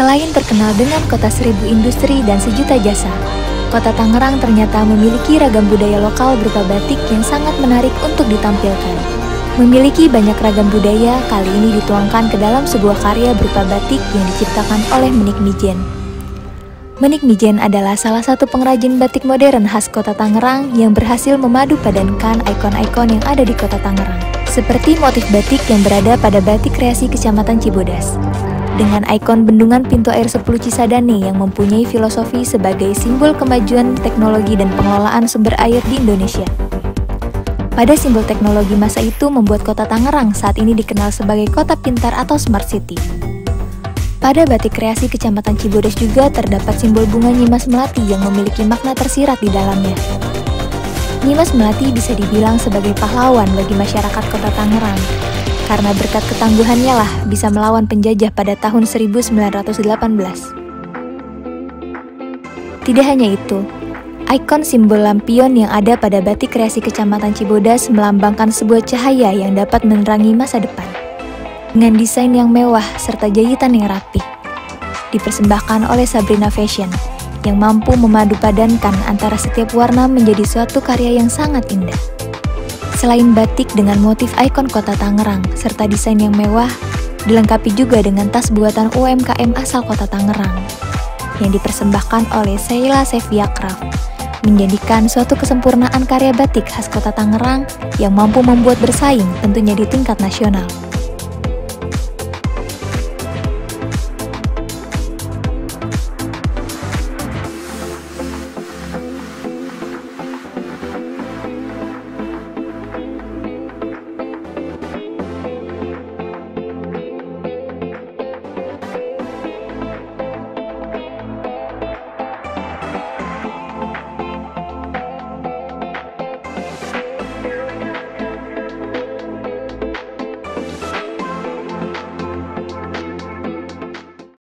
Selain terkenal dengan kota seribu industri dan sejuta jasa, kota Tangerang ternyata memiliki ragam budaya lokal berupa batik yang sangat menarik untuk ditampilkan. Memiliki banyak ragam budaya, kali ini dituangkan ke dalam sebuah karya berupa batik yang diciptakan oleh Menik Mijen. Menik Mijen adalah salah satu pengrajin batik modern khas kota Tangerang yang berhasil memadu padankan ikon-ikon yang ada di kota Tangerang. Seperti motif batik yang berada pada batik kreasi Kecamatan Cibodas dengan ikon bendungan pintu air 10 Cisadane yang mempunyai filosofi sebagai simbol kemajuan teknologi dan pengelolaan sumber air di Indonesia. Pada simbol teknologi masa itu membuat kota Tangerang saat ini dikenal sebagai kota pintar atau smart city. Pada batik kreasi Kecamatan Cibodas juga terdapat simbol bunga Nyimas Melati yang memiliki makna tersirat di dalamnya. Nyimas Melati bisa dibilang sebagai pahlawan bagi masyarakat kota Tangerang, karena berkat ketangguhannya lah bisa melawan penjajah pada tahun 1918. Tidak hanya itu, ikon simbol lampion yang ada pada batik kreasi Kecamatan Cibodas melambangkan sebuah cahaya yang dapat menerangi masa depan. Dengan desain yang mewah serta jahitan yang rapih, dipersembahkan oleh Sabrina Fashion yang mampu memadu padankan antara setiap warna menjadi suatu karya yang sangat indah. Selain batik dengan motif ikon kota Tangerang serta desain yang mewah, dilengkapi juga dengan tas buatan UMKM asal kota Tangerang yang dipersembahkan oleh Sheila Sevia Craft menjadikan suatu kesempurnaan karya batik khas kota Tangerang yang mampu membuat bersaing tentunya di tingkat nasional.